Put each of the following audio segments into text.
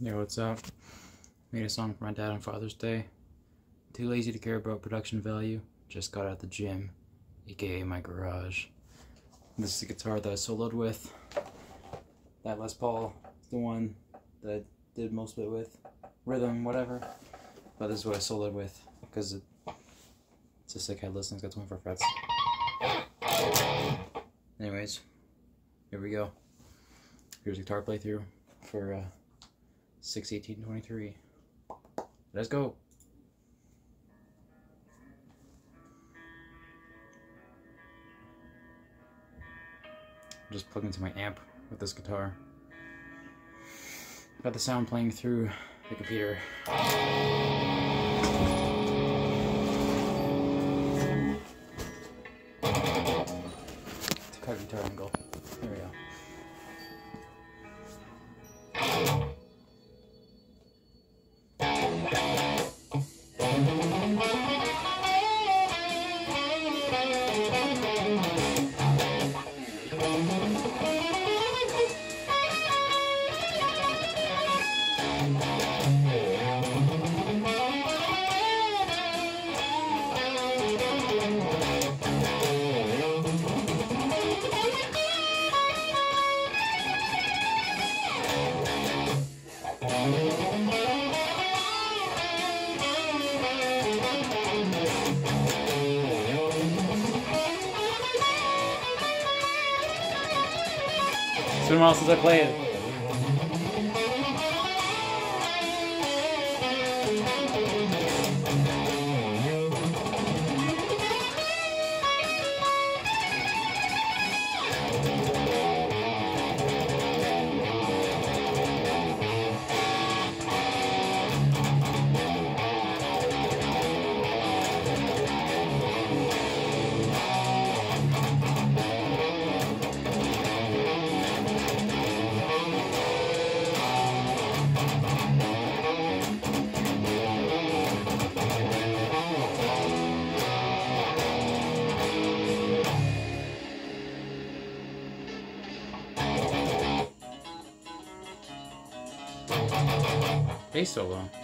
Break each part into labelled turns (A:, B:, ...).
A: Yo, what's up? Made a song for my dad on Father's Day. Too lazy to care about production value. Just got out the gym, aka my garage. This is the guitar that I soloed with. That Les Paul the one that I did most of it with. Rhythm, whatever. But this is what I soloed with because it, it's a sick and it's got 24 frets. Anyways, here we go. Here's a guitar playthrough for uh, 61823. Let's go. Just plug into my amp with this guitar. Got the sound playing through the computer. It's a guitar angle. There we go. It's been a while since I played. Bass solo.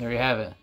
A: There you have it.